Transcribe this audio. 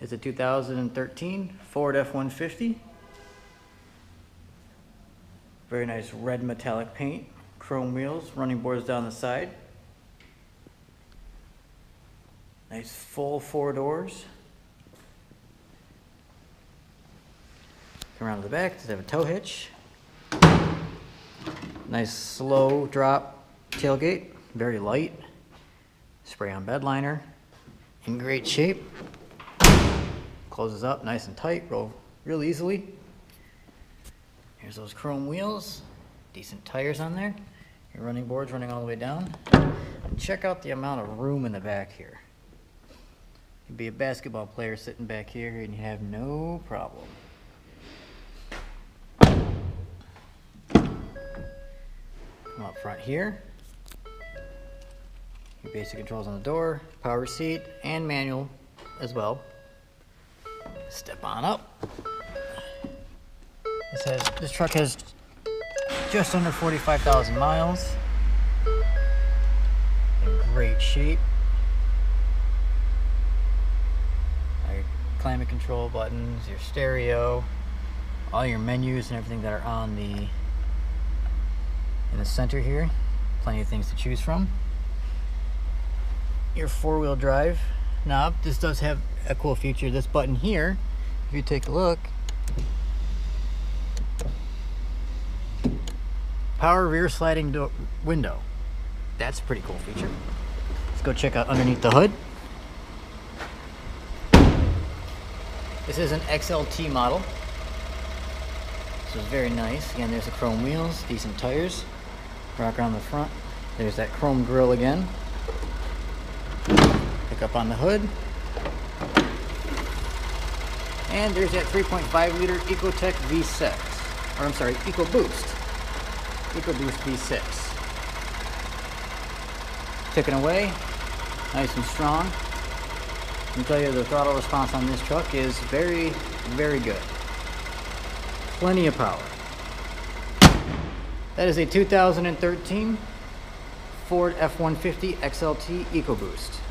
is a 2013 Ford F-150. Very nice red metallic paint, chrome wheels, running boards down the side. Nice full four doors. Come around to the back, does have a tow hitch. Nice slow drop tailgate, very light. Spray on bed liner, in great shape. Closes up nice and tight, roll real easily. Here's those chrome wheels, decent tires on there. Your running boards running all the way down. And check out the amount of room in the back here. You'd be a basketball player sitting back here and you have no problem. Come up front here. Your basic controls on the door, power seat, and manual as well. Step on up. This has this truck has just under 45,000 miles. In great shape. Your climate control buttons, your stereo, all your menus and everything that are on the in the center here. Plenty of things to choose from. Your four-wheel drive knob. This does have a cool feature. This button here, if you take a look, power rear sliding door window. That's a pretty cool feature. Let's go check out underneath the hood. This is an XLT model. So is very nice. Again, there's the chrome wheels, decent tires. Rock around the front. There's that chrome grille again. Up on the hood. And there's that 3.5 liter Ecotec V6. Or I'm sorry, EcoBoost. EcoBoost V6. Ticking away, nice and strong. I can tell you the throttle response on this truck is very, very good. Plenty of power. That is a 2013 Ford F-150 XLT EcoBoost.